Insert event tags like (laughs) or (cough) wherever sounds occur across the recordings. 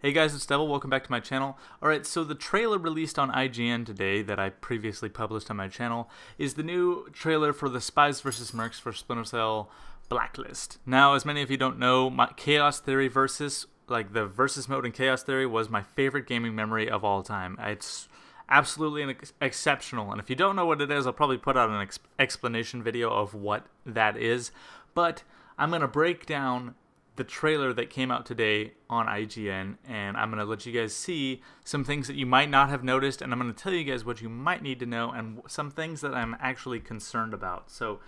Hey guys, it's Devil. Welcome back to my channel. Alright, so the trailer released on IGN today that I previously published on my channel is the new trailer for the Spies vs. Mercs for Splinter Cell Blacklist. Now, as many of you don't know, my Chaos Theory versus, like the versus mode in Chaos Theory was my favorite gaming memory of all time. It's absolutely an ex exceptional, and if you don't know what it is, I'll probably put out an ex explanation video of what that is. But I'm going to break down the trailer that came out today on IGN, and I'm going to let you guys see some things that you might not have noticed, and I'm going to tell you guys what you might need to know and some things that I'm actually concerned about. So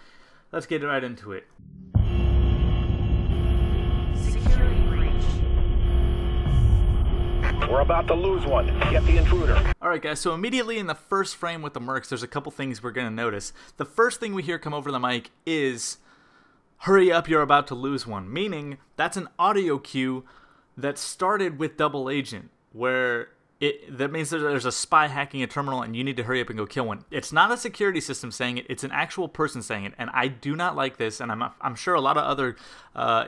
let's get right into it. Security breach. We're about to lose one. Get the intruder. Alright guys, so immediately in the first frame with the Mercs, there's a couple things we're going to notice. The first thing we hear come over the mic is hurry up, you're about to lose one. Meaning, that's an audio cue that started with Double Agent, where it that means that there's a spy hacking a terminal and you need to hurry up and go kill one. It's not a security system saying it; it's an actual person saying it, and I do not like this. And I'm I'm sure a lot of other uh,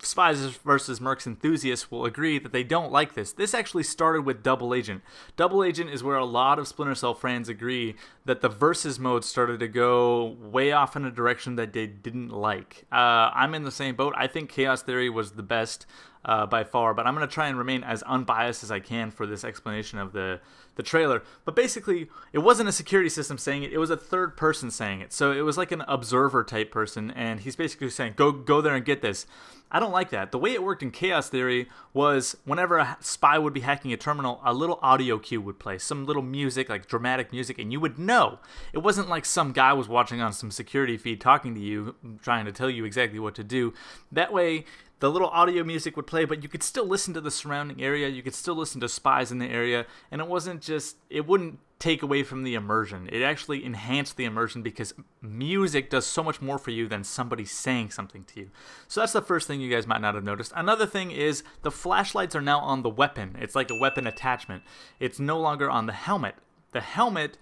Spies versus Mercs enthusiasts will agree that they don't like this. This actually started with Double Agent. Double Agent is where a lot of Splinter Cell fans agree that the versus mode started to go way off in a direction that they didn't like. Uh, I'm in the same boat. I think Chaos Theory was the best uh, by far, but I'm going to try and remain as unbiased as I can for this explanation of the, the trailer. But basically, it wasn't a security system saying it, it was a third person saying it. So it was like an observer type person, and he's basically saying, go, go there and get this. I don't like that. The way it worked in Chaos Theory was whenever a spy would be hacking a terminal, a little audio cue would play, some little music, like dramatic music, and you would know. It wasn't like some guy was watching on some security feed talking to you, trying to tell you exactly what to do. That way, the little audio music would play, but you could still listen to the surrounding area. You could still listen to spies in the area, and it wasn't just, it wouldn't take away from the immersion. It actually enhanced the immersion because music does so much more for you than somebody saying something to you. So that's the first thing you guys might not have noticed. Another thing is the flashlights are now on the weapon. It's like a weapon attachment. It's no longer on the helmet. The helmet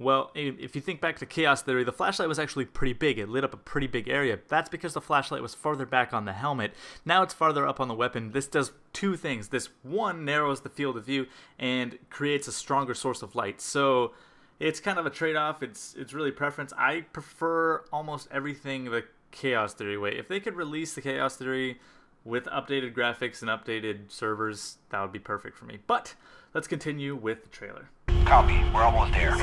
well, if you think back to Chaos Theory, the flashlight was actually pretty big. It lit up a pretty big area. That's because the flashlight was farther back on the helmet. Now it's farther up on the weapon. This does two things. This one narrows the field of view and creates a stronger source of light. So it's kind of a trade-off. It's it's really preference. I prefer almost everything the Chaos Theory way. If they could release the Chaos Theory with updated graphics and updated servers, that would be perfect for me. But let's continue with the trailer. Copy. We're almost there.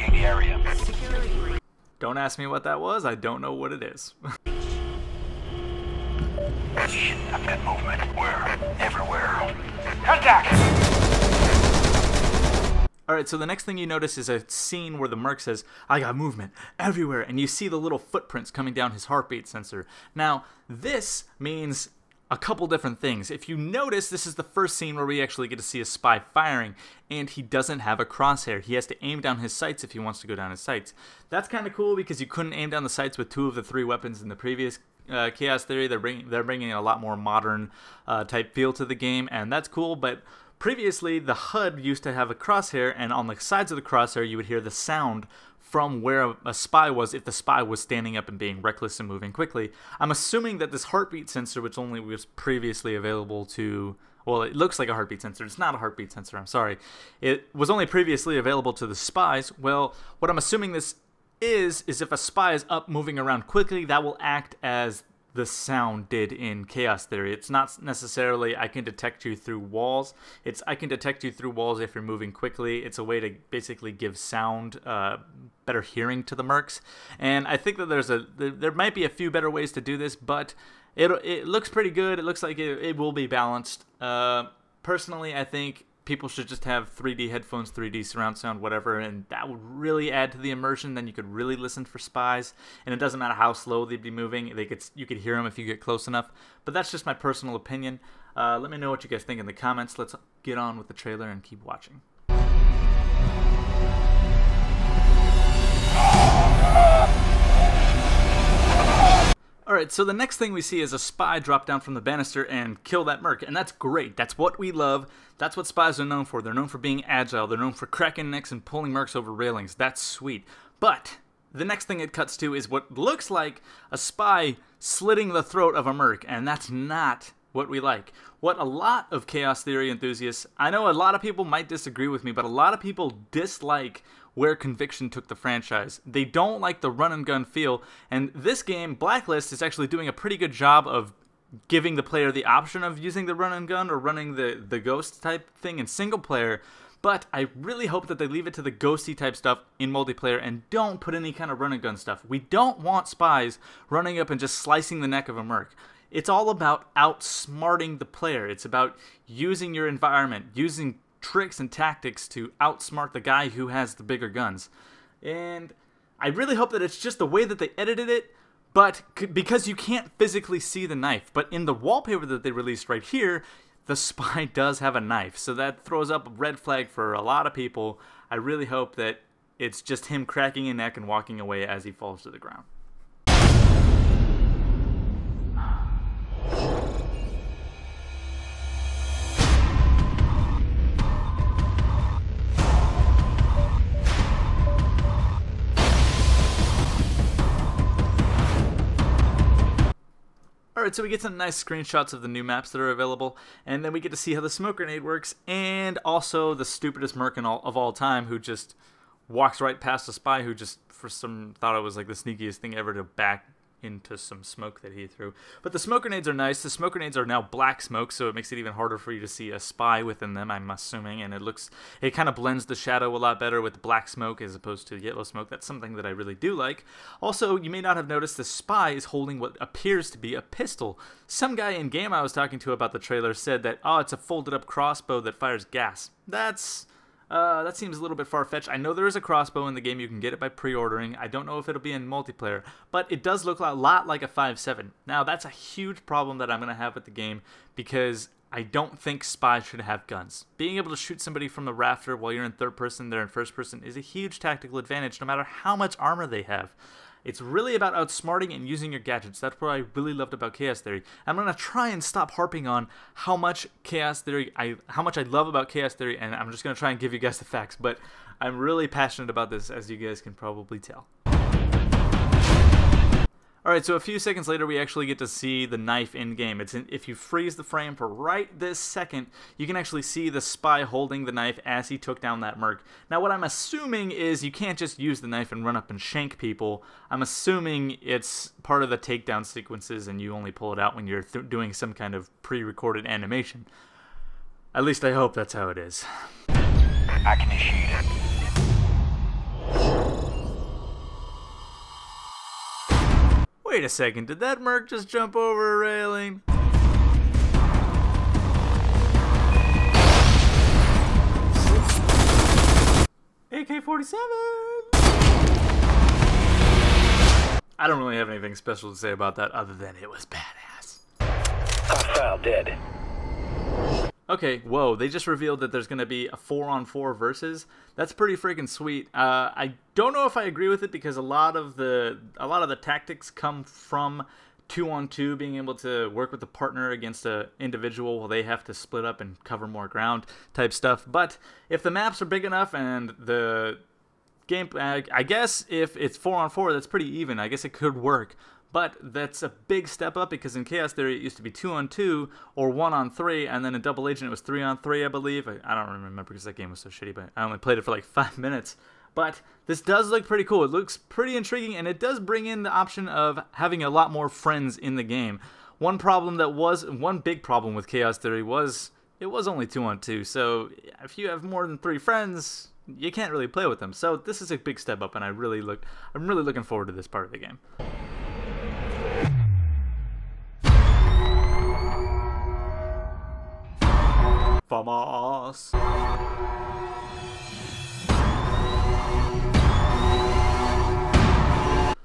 Security. Attacking the area. Don't ask me what that was. I don't know what it is. Shit, I've got movement. Where? Everywhere. Contact! Alright, so the next thing you notice is a scene where the Merc says, I got movement everywhere, and you see the little footprints coming down his heartbeat sensor. Now, this means a couple different things. If you notice, this is the first scene where we actually get to see a spy firing, and he doesn't have a crosshair. He has to aim down his sights if he wants to go down his sights. That's kind of cool because you couldn't aim down the sights with two of the three weapons in the previous uh, Chaos Theory. They're bringing they're bringing a lot more modern uh, type feel to the game, and that's cool. But previously, the HUD used to have a crosshair, and on the sides of the crosshair, you would hear the sound from where a spy was if the spy was standing up and being reckless and moving quickly. I'm assuming that this heartbeat sensor, which only was previously available to well, it looks like a heartbeat sensor. It's not a heartbeat sensor. I'm sorry. It was only previously available to the spies. Well, what I'm assuming this is is if a spy is up moving around quickly, that will act as the sound did in Chaos Theory. It's not necessarily I can detect you through walls. It's I can detect you through walls if you're moving quickly. It's a way to basically give sound uh, better hearing to the mercs. And I think that there's a there, might be a few better ways to do this, but it it looks pretty good. It looks like it, it will be balanced. Uh, personally, I think people should just have 3D headphones, 3D surround sound, whatever, and that would really add to the immersion. Then you could really listen for spies, and it doesn't matter how slow they'd be moving; they could you could hear them if you get close enough. But that's just my personal opinion. Uh, let me know what you guys think in the comments. Let's get on with the trailer and keep watching. Alright, so the next thing we see is a spy drop down from the banister and kill that merc, and that's great. That's what we love. That's what spies are known for. They're known for being agile. They're known for cracking necks and pulling mercs over railings. That's sweet. But The next thing it cuts to is what looks like a spy slitting the throat of a merc, and that's not what we like. What a lot of Chaos Theory enthusiasts, I know a lot of people might disagree with me, but a lot of people dislike where Conviction took the franchise. They don't like the run and gun feel, and this game, Blacklist, is actually doing a pretty good job of giving the player the option of using the run and gun or running the, the ghost type thing in single player. But I really hope that they leave it to the ghosty type stuff in multiplayer and don't put any kind of run and gun stuff. We don't want spies running up and just slicing the neck of a merc. It's all about outsmarting the player. It's about using your environment, using tricks and tactics to outsmart the guy who has the bigger guns. And I really hope that it's just the way that they edited it, but because you can't physically see the knife. But in the wallpaper that they released right here, the (laughs) spy does have a knife. So that throws up a red flag for a lot of people. I really hope that it's just him cracking a neck and walking away as he falls to the ground. So we get some nice screenshots of the new maps that are available, and then we get to see how the smoke grenade works, and also the stupidest merc all, of all time who just walks right past a spy who just, for some, thought it was like the sneakiest thing ever to back into some smoke that he threw. But the smoke grenades are nice. The smoke grenades are now black smoke, so it makes it even harder for you to see a spy within them, I'm assuming, and it looks, it kind of blends the shadow a lot better with black smoke as opposed to yellow smoke. That's something that I really do like. Also, you may not have noticed the spy is holding what appears to be a pistol. Some guy in game I was talking to about the trailer said that, oh, it's a folded up crossbow that fires gas. That's uh, that seems a little bit far fetched. I know there is a crossbow in the game. You can get it by pre ordering. I don't know if it'll be in multiplayer, but it does look a lot like a 5.7. Now, that's a huge problem that I'm going to have with the game because I don't think spies should have guns. Being able to shoot somebody from the rafter while you're in third person, they're in first person, is a huge tactical advantage no matter how much armor they have. It's really about outsmarting and using your gadgets. That's what I really loved about Chaos Theory. I'm gonna try and stop harping on how much Chaos Theory I how much I love about Chaos Theory, and I'm just gonna try and give you guys the facts. But I'm really passionate about this, as you guys can probably tell. All right, so a few seconds later, we actually get to see the knife in game. It's in, if you freeze the frame for right this second, you can actually see the spy holding the knife as he took down that merc. Now, what I'm assuming is you can't just use the knife and run up and shank people. I'm assuming it's part of the takedown sequences, and you only pull it out when you're doing some kind of pre-recorded animation. At least I hope that's how it is. I can initiate it. Wait a second, did that merc just jump over a railing? AK 47! I don't really have anything special to say about that other than it was badass. Hostile dead. Okay, whoa, they just revealed that there's going to be a 4 on 4 versus. That's pretty freaking sweet. Uh, I don't know if I agree with it because a lot of the a lot of the tactics come from 2 on 2 being able to work with a partner against an individual while they have to split up and cover more ground type stuff. But if the maps are big enough and the game I, guess if it's 4 on 4 that's pretty even. I guess it could work. But that's a big step up because in Chaos Theory it used to be two on two or one on three, and then in Double Agent it was three on three, I believe. I, I don't remember because that game was so shitty, but I only played it for like (laughs) five minutes. But this does look pretty cool. It looks pretty intriguing, and it does bring in the option of having a lot more friends in the game. One problem that was one big problem with Chaos Theory was it was only two on two. So if you have more than three friends, you can't really play with them. So this is a big step up, and I really look I'm really looking forward to this part of the game.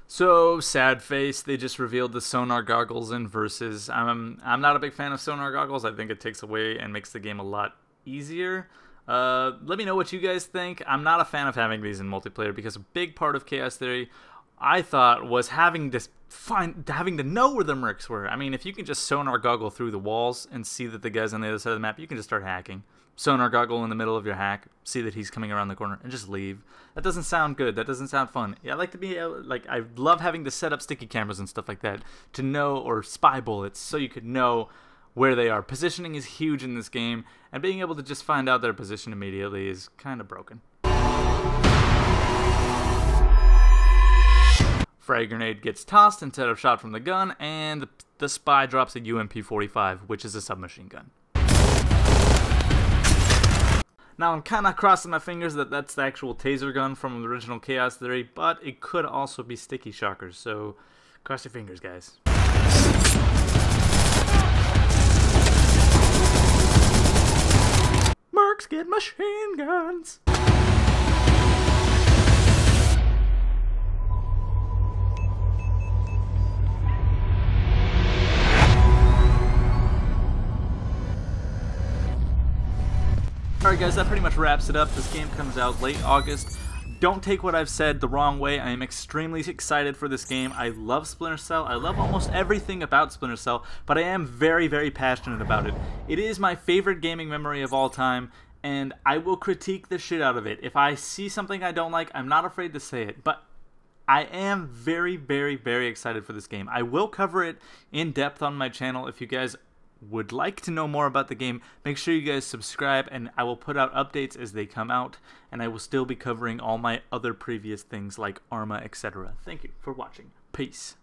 So sad face. They just revealed the sonar goggles in versus. I'm I'm not a big fan of sonar goggles. I think it takes away and makes the game a lot easier. Uh, let me know what you guys think. I'm not a fan of having these in multiplayer because a big part of Chaos Theory, I thought, was having to find having to know where the mercs were. I mean, if you can just sonar goggle through the walls and see that the guys on the other side of the map, you can just start hacking. sonar goggle in the middle of your hack, see that he's coming around the corner, and just leave. That doesn't sound good. That doesn't sound fun. Yeah, I like to be able, like I love having to set up sticky cameras and stuff like that to know or spy bullets so you could know where they are. Positioning is huge in this game, and being able to just find out their position immediately is kind of broken. Frag grenade gets tossed instead of shot from the gun, and the, spy drops a UMP 45, which is a submachine gun. Now, I'm kind of crossing my fingers that that's the actual taser gun from the original Chaos Theory, but it could also be sticky shockers, so cross your fingers, guys. Mercs get machine guns! Alright guys, that pretty much wraps it up. This game comes out late August. Don't take what I've said the wrong way. I am extremely excited for this game. I love Splinter Cell. I love almost everything about Splinter Cell, but I am very, very passionate about it. It is my favorite gaming memory of all time, and I will critique the shit out of it. If I see something I don't like, I'm not afraid to say it, but I am very, very, very excited for this game. I will cover it in depth on my channel if you guys would like to know more about the game, make sure you guys subscribe and I will put out updates as they come out and I will still be covering all my other previous things like Arma, etc. Thank you for watching. Peace.